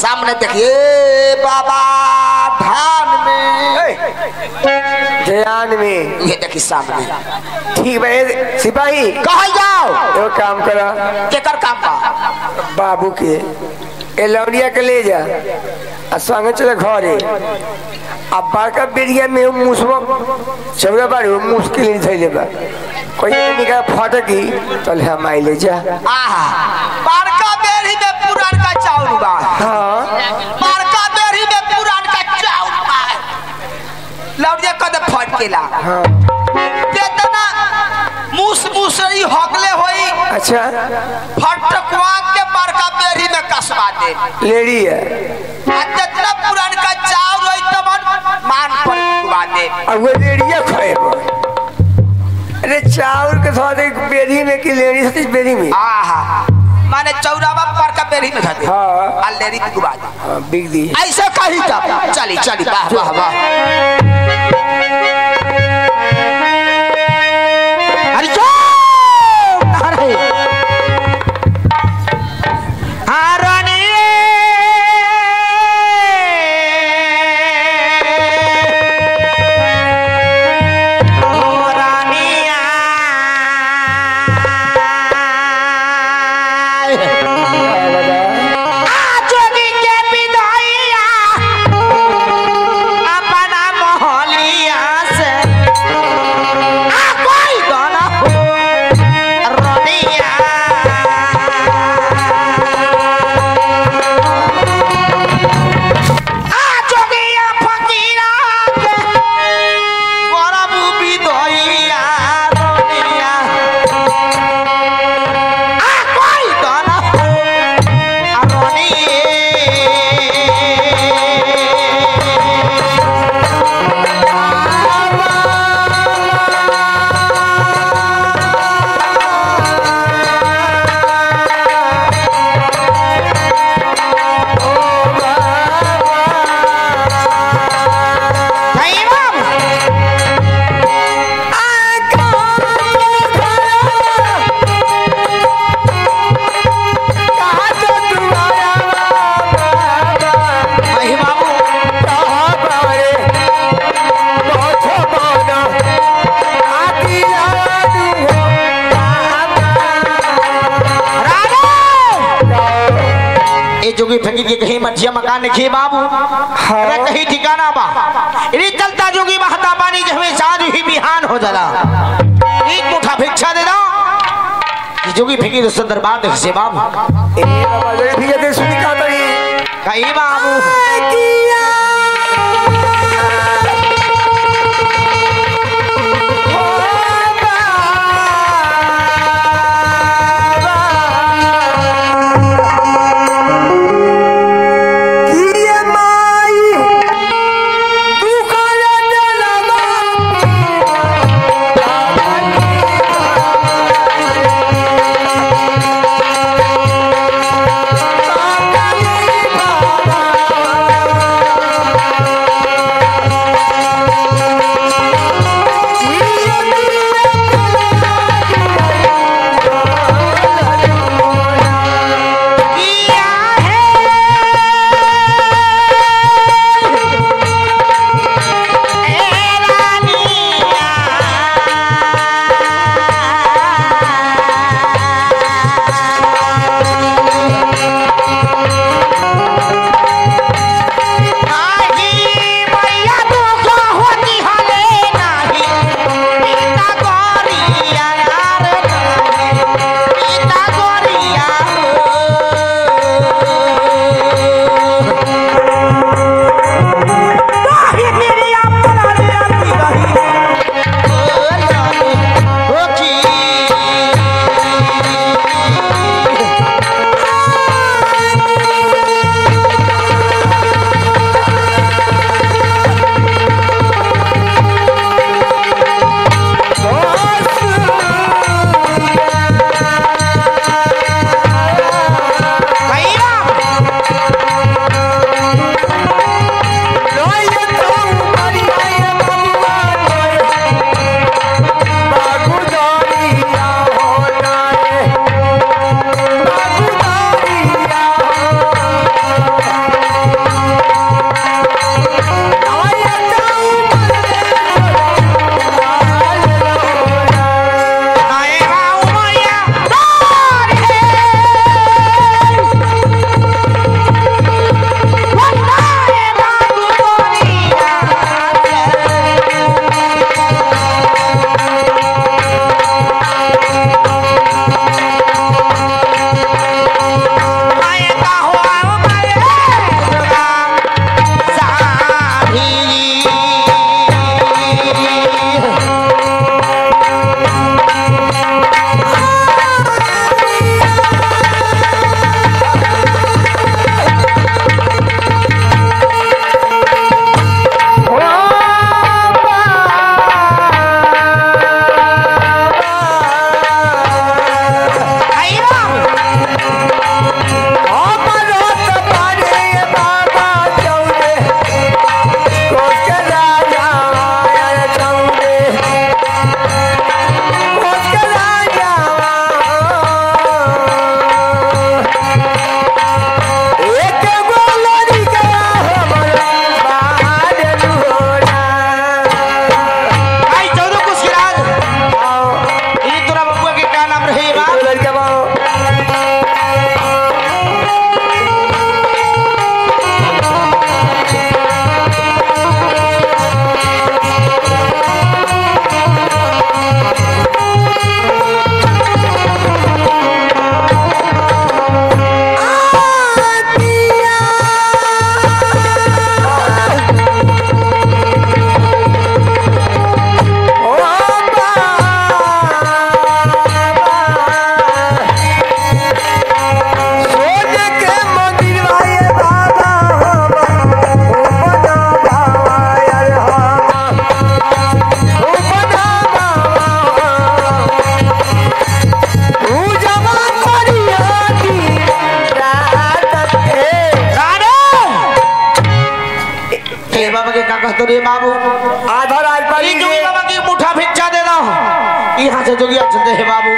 सामने देखिए बाबा धान में ध्यान में ये देखिए सामने। ठीक है सिपाही। कहा जाओ। एगो काम करा। केकर काम बा? बाबू के ए लौड़िया के ले जा आ संगे चले घरे। आ बड़का बेरिया में मुसवा चौरा बाड़ी मुश्किल नहीं थैले बा कोई निका फटकी चल हम ले जा। आहा केला। हाँ। केतना मुस मुसरी हकले होई अच्छा। फटकवा के बड़का बेरी में कसवा दे। लेडी है। जितना पुरान का चाउर होई तमन मान पर डुबा दे। और वो लेडिया खाए अरे चावल के साथ एक बेरी में की लेडी से बेरी में? आहा। माने चौरावा पर का बेरी में धदे हाँ। आ लेरी डुबा दे। हाँ, बिग दी। ऐसे कही तब चली चली वाह वाह वाह। नहीं बाबू। अरे कहीं ठिकाना बा इनी चलता जोगी महता पानी के हमें साज ही बिहान हो जाला। एक मुठा भिक्षा दे दो। जोगी जोगी तो सुंदर दरबार देख से बाबू। ए बाबा जोगी फेंके दे सुनी का कहीं बाबू। রে বাবু আধার আর পারি তুমি আমাকে মুঠা ভিক্ষা দে দাও। কি হাসে যোগী আছেন হে বাবু?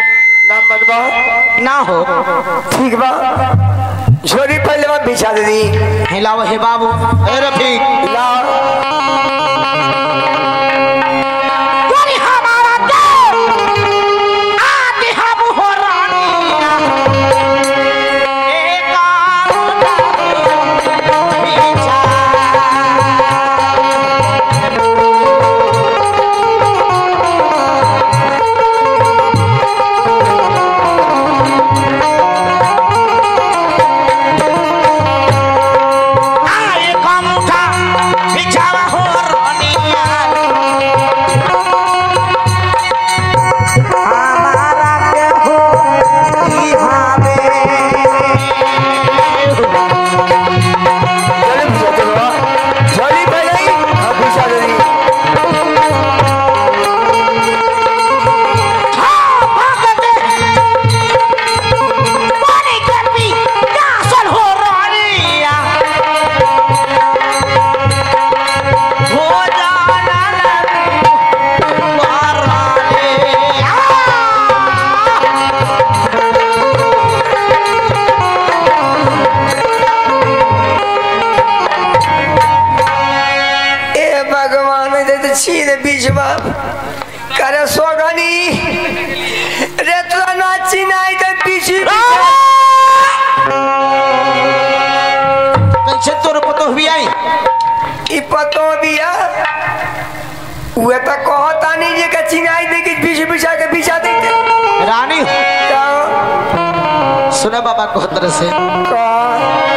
নাম্বার বা না হো। ঠিক বা ঝরি পাইলে বিছা দে দি। হেলাও হে বাবু। এ রফিক লাও पसीना इधर पीछे कैसे तोर पतो हुई आई? ई पतो दिया उहे त कहता नहीं जे कचिनाई दे के पीछे पीछा के पीछा दे रानी। सुना बाबा को तरह से। कहा।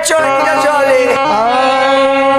Caccioli, caccioli! Ah.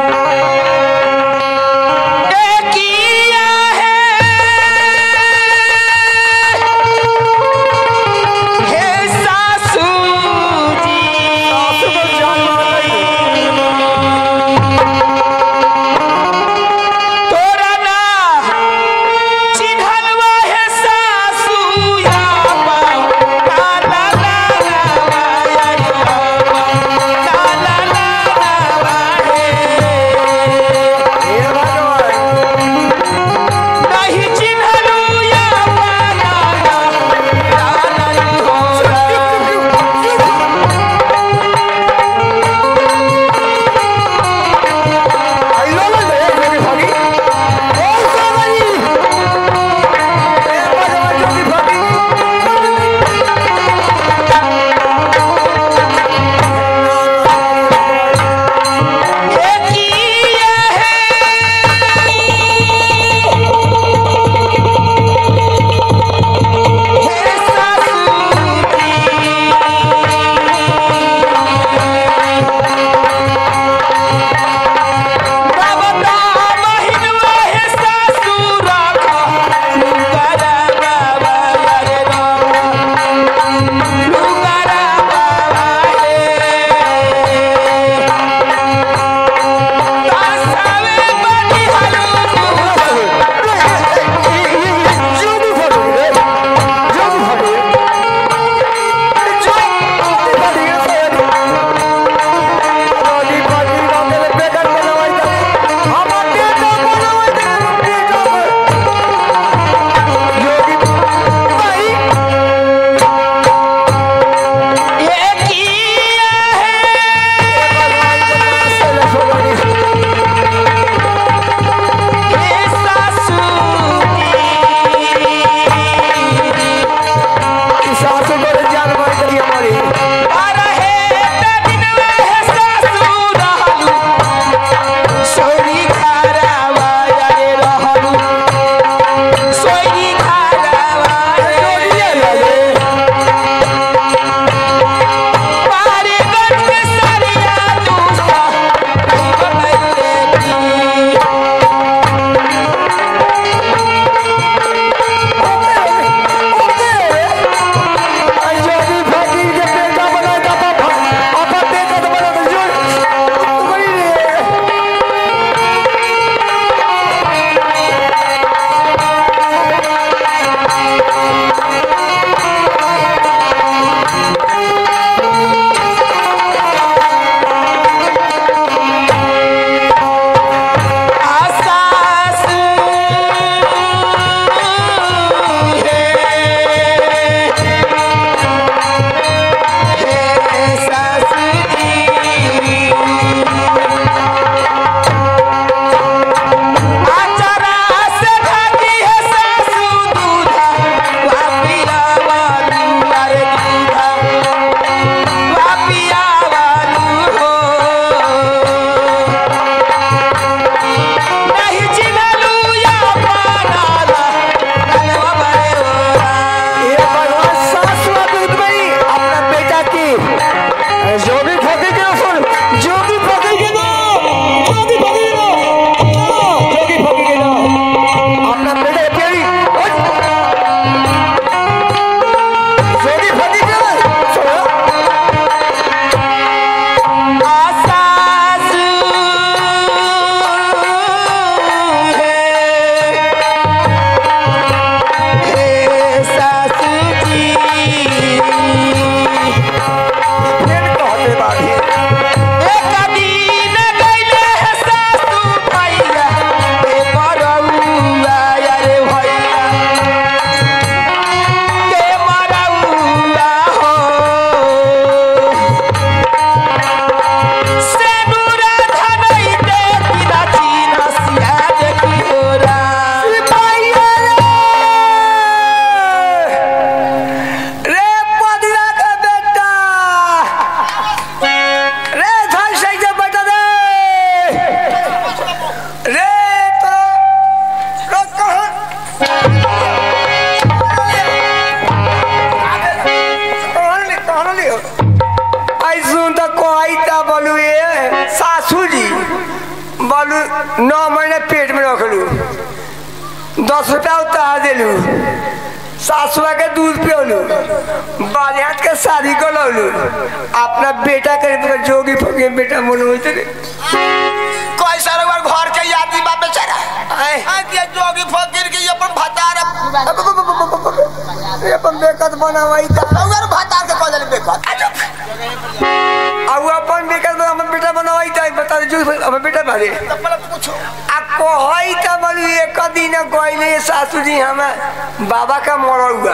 बाबा का मरा हुआ।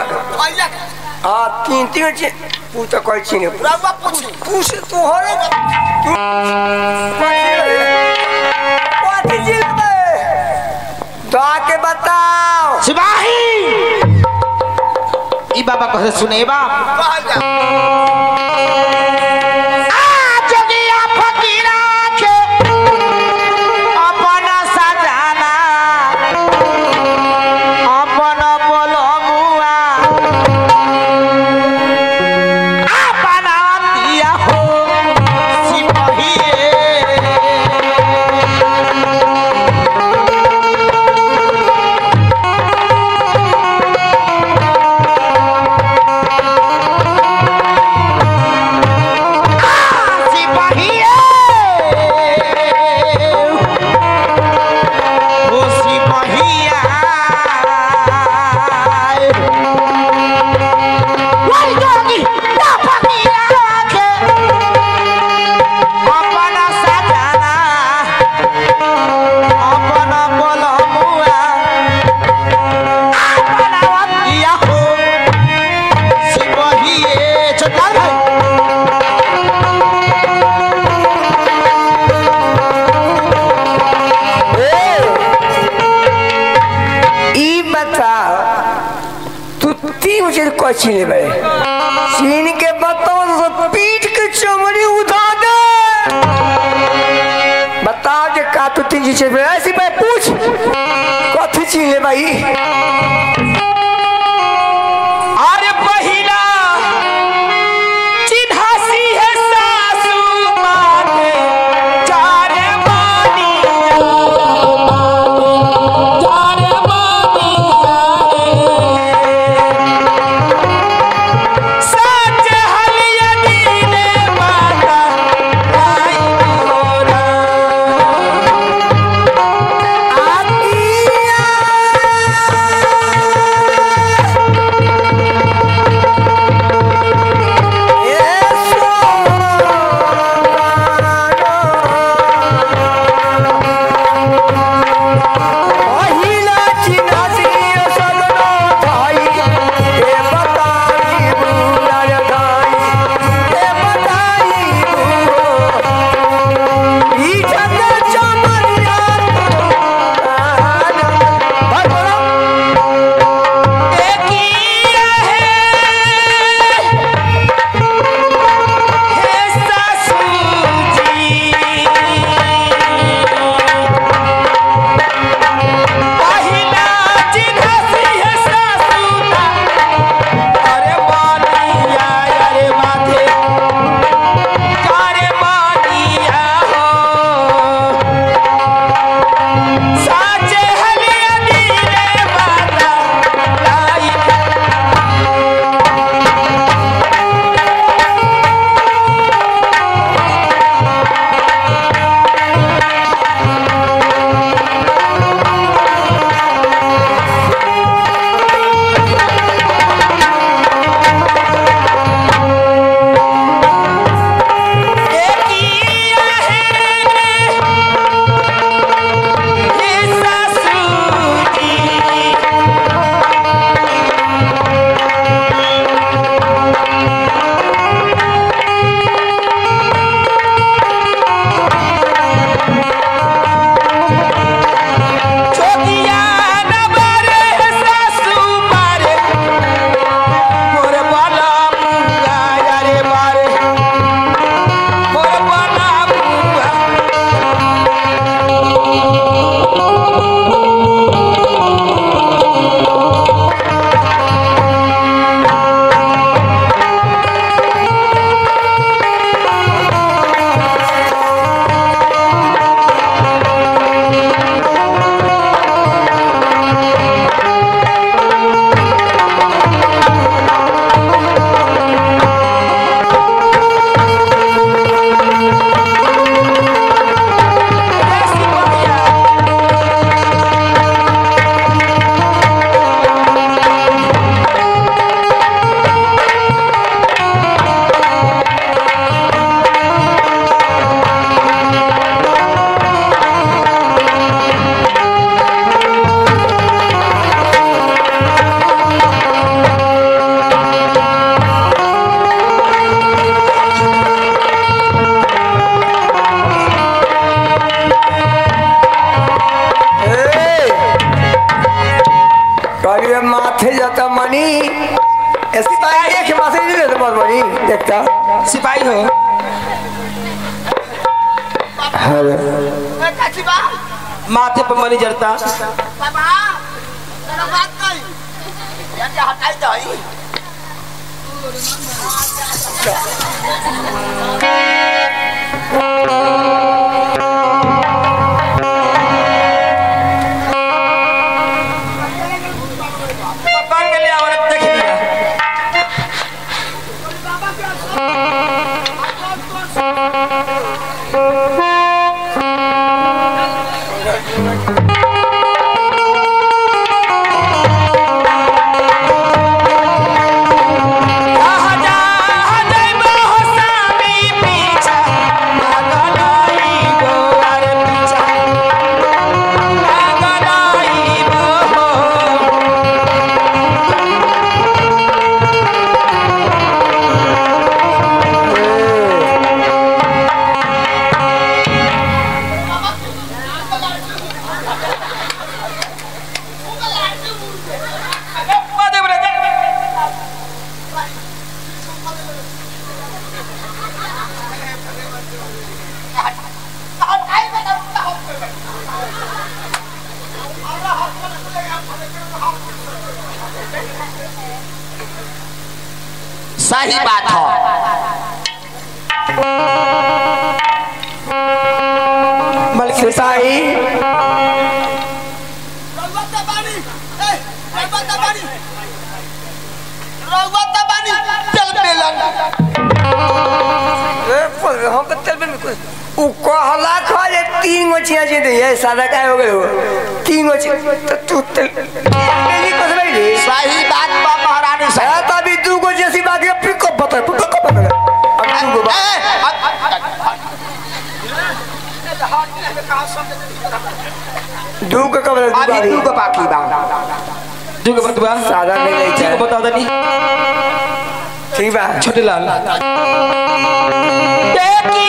हाँ तीन तीन पूछ तो। कह चीन पूछ। तुहरे दुआ के बताओ। सिपाही। ई बाबा कहे सुने बाप Let's see दुग कबल अभी दुग बाकी बा। दुग मत सादा नहीं चाहिए बता दनी ठीक बा। छोटे लाल। देखी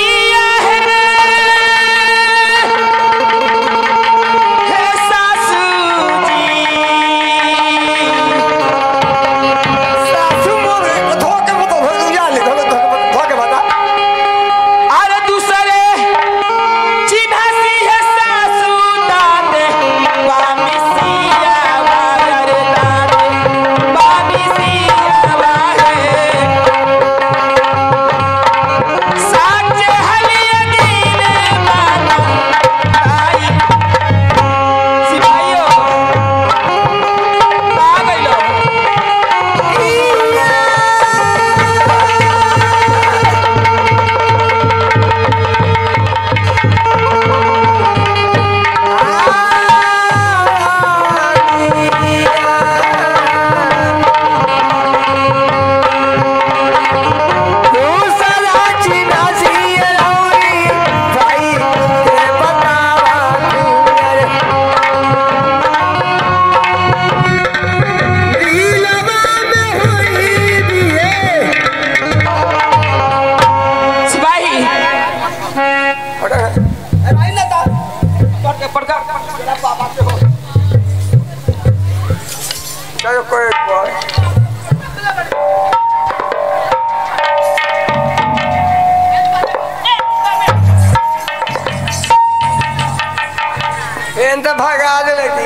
ट्रेन तो भगा देती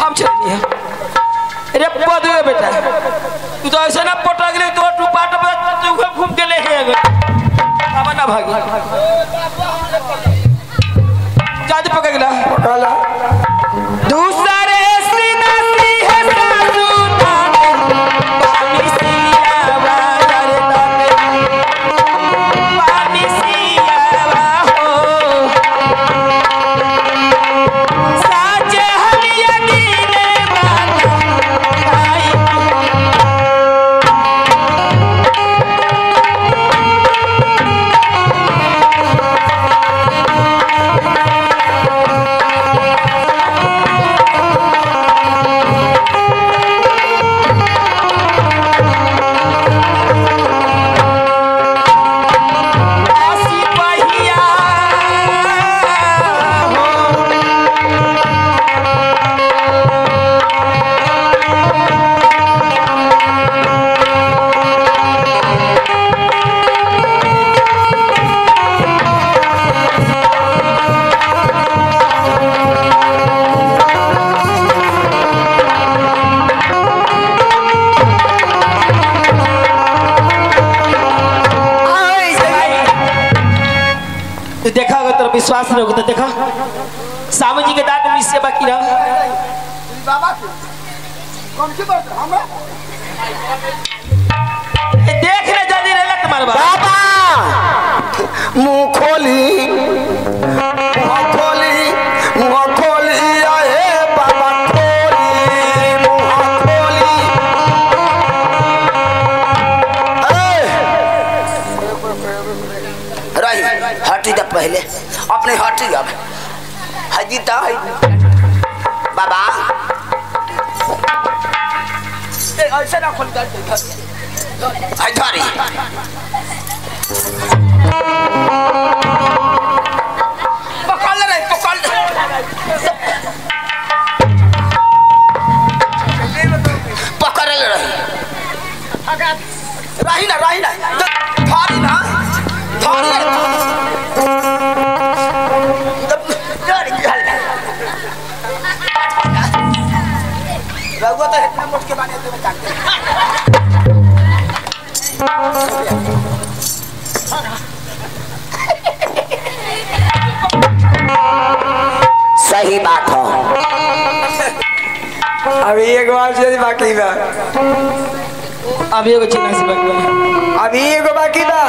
हम चले गए। अरे पदवे बेटा। तू तो ऐसे ना पटा ले तो तू पाट पे तू घूम घूम के ले है अब ना भागी। जाज पकड़ ला। पकड़ ला। देख ले जल्दी रहला तुम्हारे बाबा! बाबा बाबा मुँह खोली। पहले, अपने हटी अब हजी तो ए, ऐसे ना खोल कर है धरी पकड़ ले रही पकड़ ले पकड़ ले रही रही ना रही ना धारी ना धारी अभी एक बार से बाकी बा। अभी एगो बाकी बा। अभी एगो बाकी बा।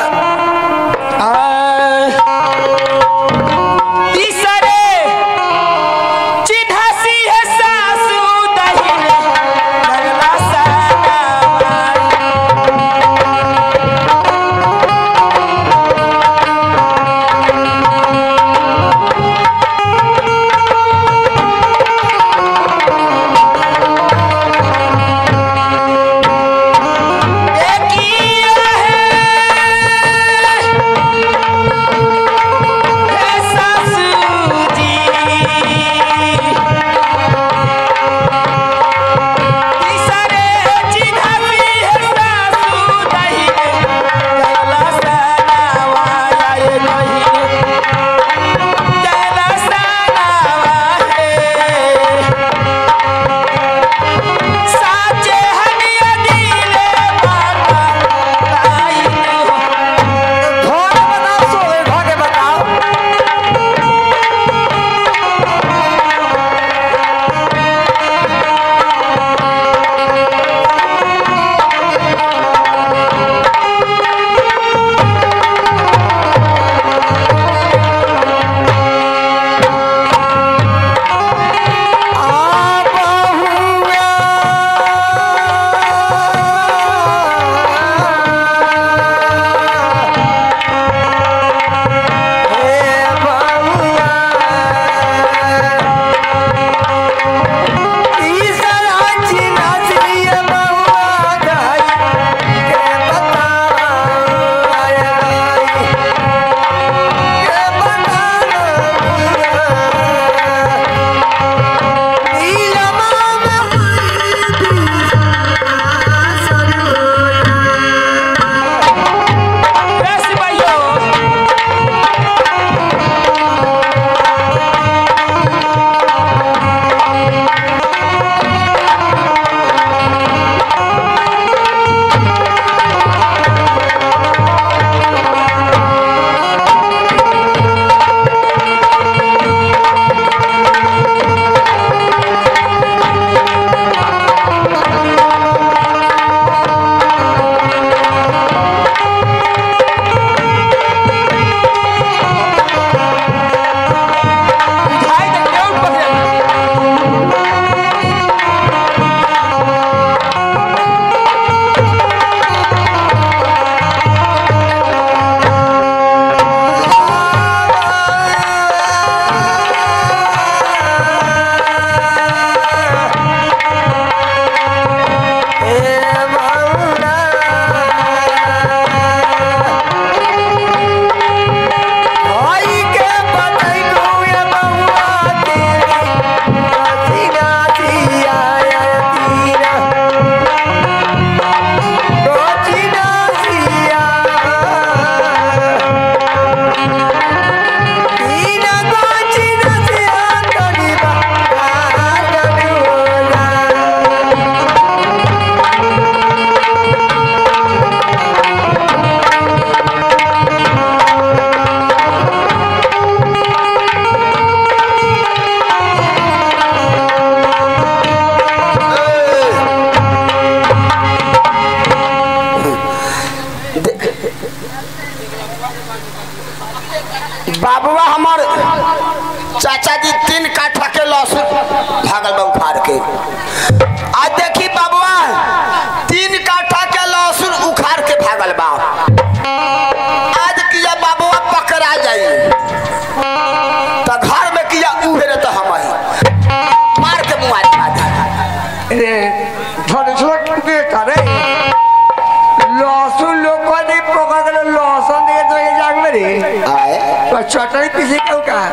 चटनी किसी को कहा?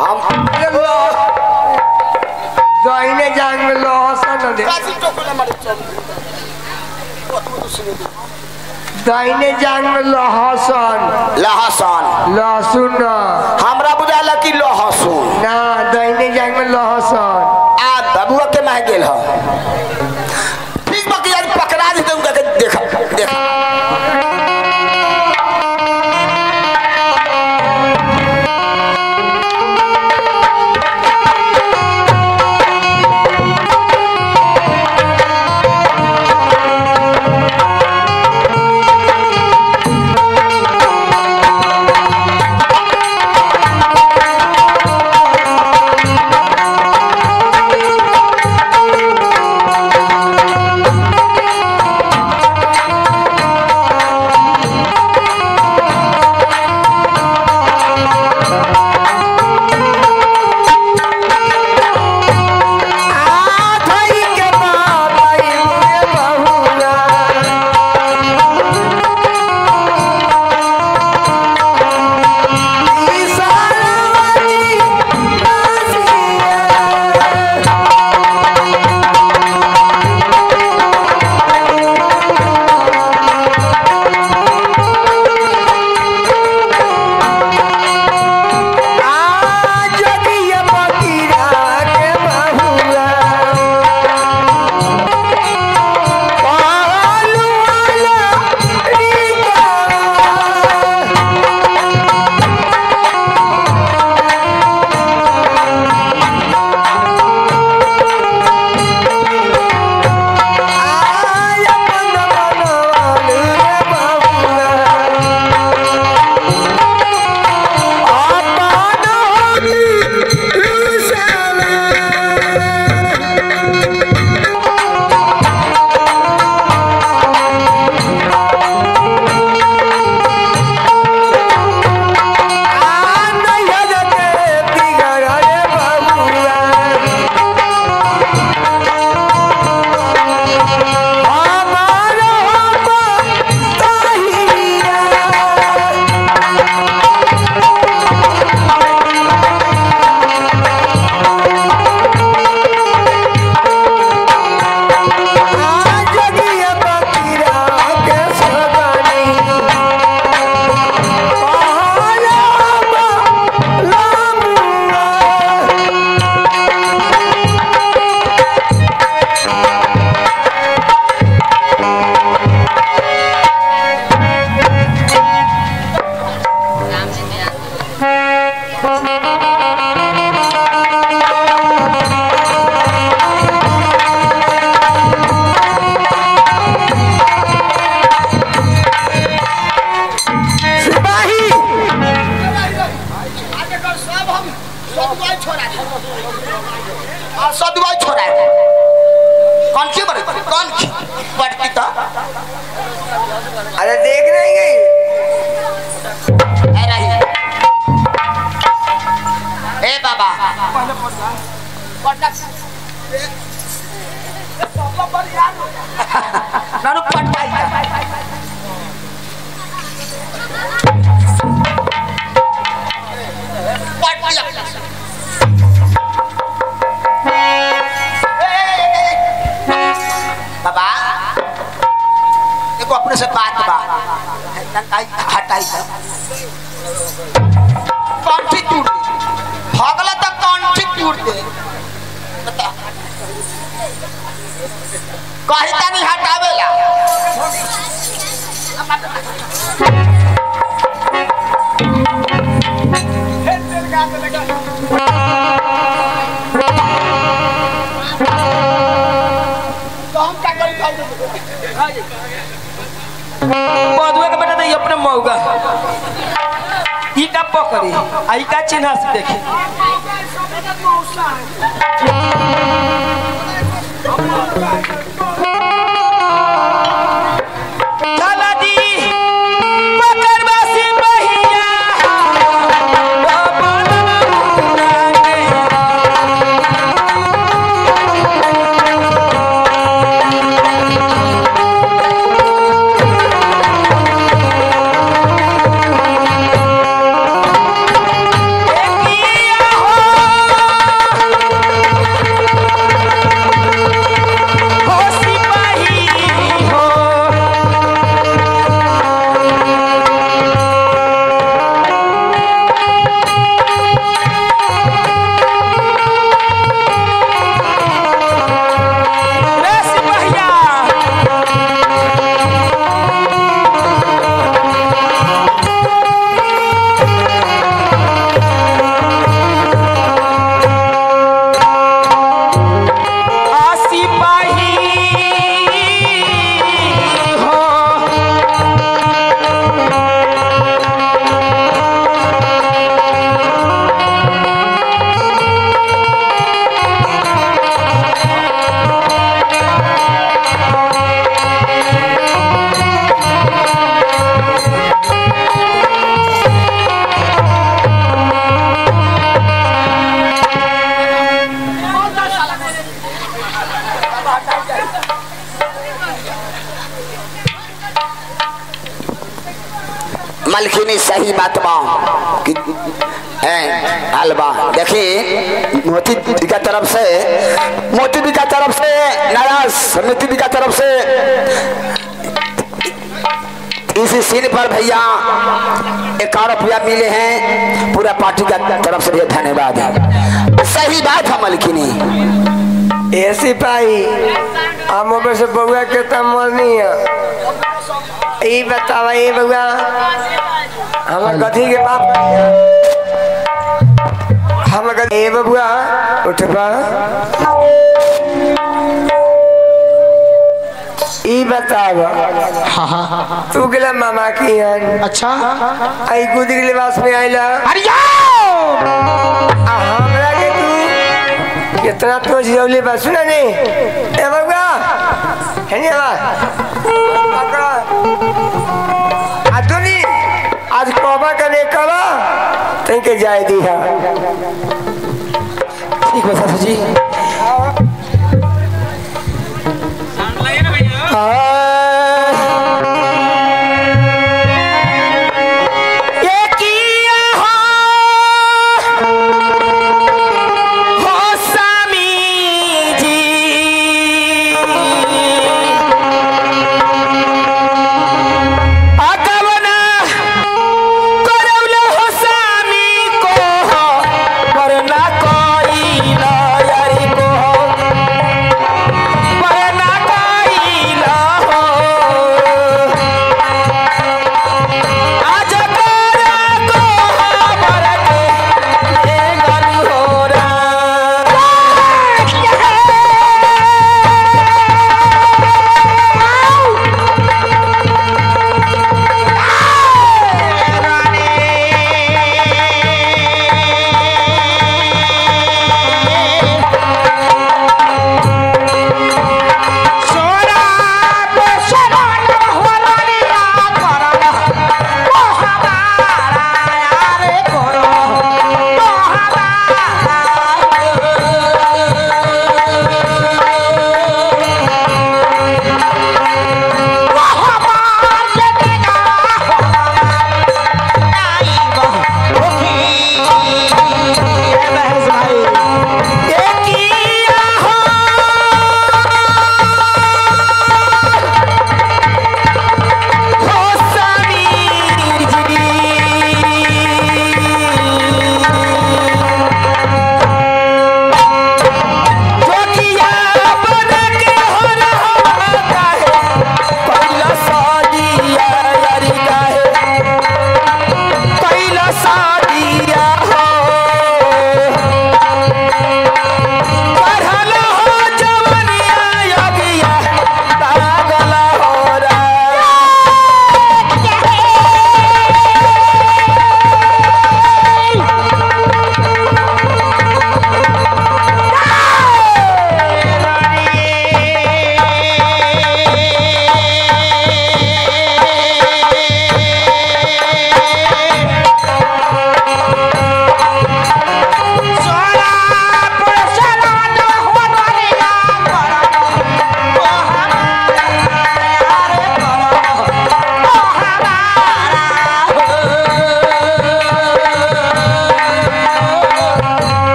हम जइने जाग में लहसन दे दाहिने जांग में लहसन लहसन लहसुन हमरा बुझाला कि लहसुन हाँ सदुआ छोड़ा। है कौन क्यों बड़े? कौन कंठी टूट भगला तो कंठी टूट दे कही तनी हटावेला तो हम क्या करें पकड़ी। आई का चिन्ह से देखी। चला ई बतावा हाँ हाँ तू गेला मामा की हन अच्छा। आई गुदी के लिबास में आइला अरे हमरा के तू कितना तो जियौले बा सुना ने ए बबुआ हेनी बा पकड़ा। आ तुनी आज कोबा कने कबा तई के जाए दी हा। ठीक है सासू जी। ये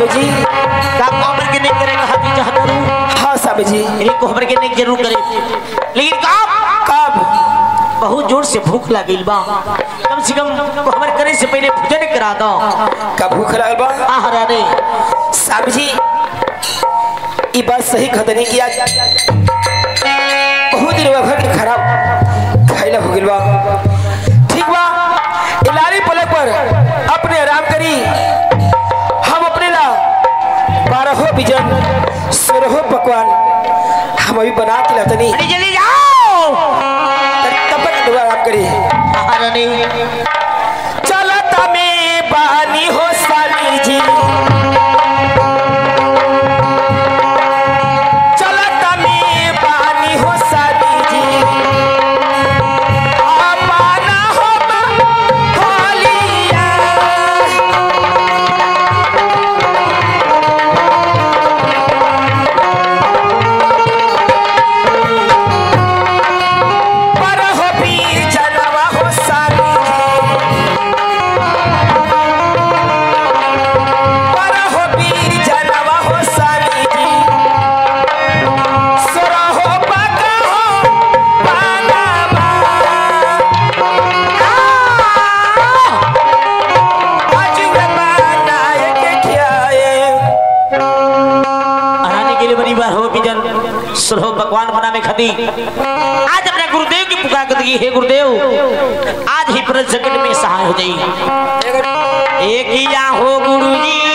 साहब जी का कोबर के नहीं करेगा हाथ में चाहता हाँ साहब जी एक कोबर के नहीं ज़रूर करे। लेकिन कब? कब? बहुत ज़ोर से भूख लगी बा। कम से कम कोबर करे से पहले भोजन करा दो। कब भूख लगी बा? हाँ, हाँ रानी साहब जी ये बात सही खतने की आज बहुत दिन खराब खाइला हो गया अभी बना के लाता नहीं। ताकत की, है गुरुदेव, आज ही प्रसकट में सहाय हो जाएगी। एक या हो गुरु जी